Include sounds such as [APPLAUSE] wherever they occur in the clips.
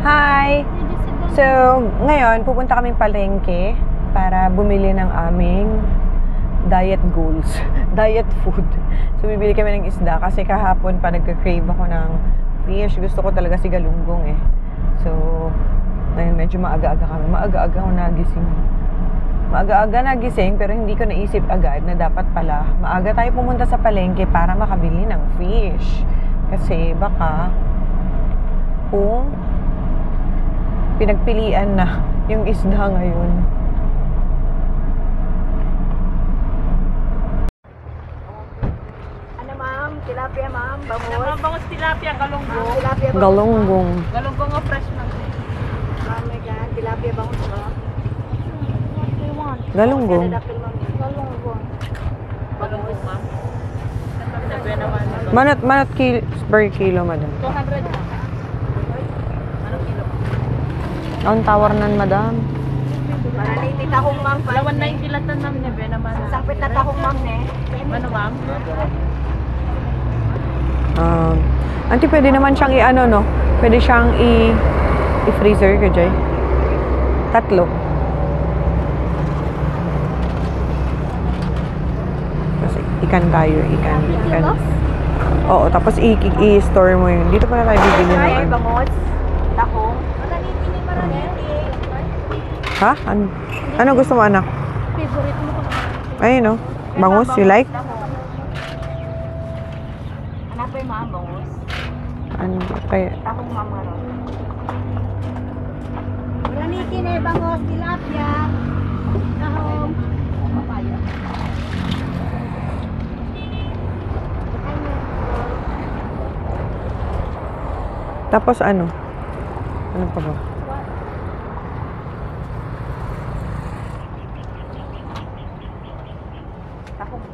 Hi! So, ngayon, pupunta kaming palengke para bumili ng aming diet goals. [LAUGHS] diet food. So, bibili kami ng isda kasi kahapon pa nagka-crave ako ng fish. Gusto ko talaga si galunggong eh. So, ngayon medyo maaga-aga kami. Maaga-aga ako nagising. Maaga-aga nagising pero hindi ko naisip agad na dapat pala maaga tayo pumunta sa palengke para makabili ng fish. Kasi baka kung pinagpilian na yung isda ngayon. Ano ma'am? Tilapia ma'am? Ano Bangus? mga bangos tilapia, galunggo. Ma'am, tilapia bangus. Galunggong. Galunggo nga fresh man. Ma'am, may gan. Tilapia bangus ma'am. Galunggong. Dadapil ma'am. Galunggong. Galunggo, ma'am. Manot, manot kil, per kilo, madam. 200 na. Anong kilo? Ang tawar nan, madam. Para niti tahong ma'am. Wala 190 lang na namin. Sabi naman. Sangpit na tahong ma'am ne. Ano, ma'am? Um, auntie, pwede naman siyang i-ano, no? Pwede siyang i- i-freezer ka, Jay? Tatlo. Kasi ikan tayo, ikan. ikan. Oo, tapos i- i- i-store mo yun. Dito pala tayo bibili ng Ay, ano. bangus. Tahong. Ha? Ano, ano gusto mo, anak? Favorite mo ko Ayun, no? Bangus, you like? Anak pa yung ma'am, bangus. Ano, kaya, Tahong ma'am nga ron. Wala niti na bangus. Tilapia. Tahong. Papaya. tapos ano? Ano pa ba? Tahong.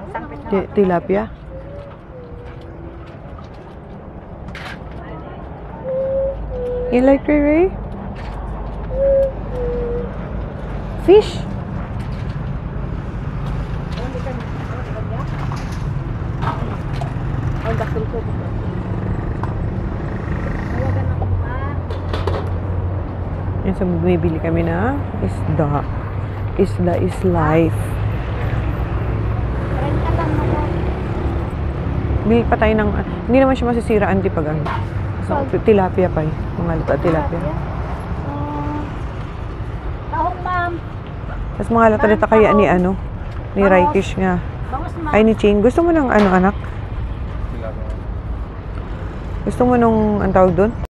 Ang sangpit na Ti- tilapia? You like Ray Ray? Fish? Yan, so bumibili kami na isda. Isda is life. Renta lang naman. Bili pa tayo ng, hindi naman siya masisira anti pag ano. So, tilapia pa eh. Mga lata tilapia. Ah, tahong ma'am. Tapos mga lata-lata kaya ni ano, ni Raikish nga. Bangus ma'am. Ay, ni Ching. Gusto mo ng ano, anak? Gusto mo nung, ang tawag doon?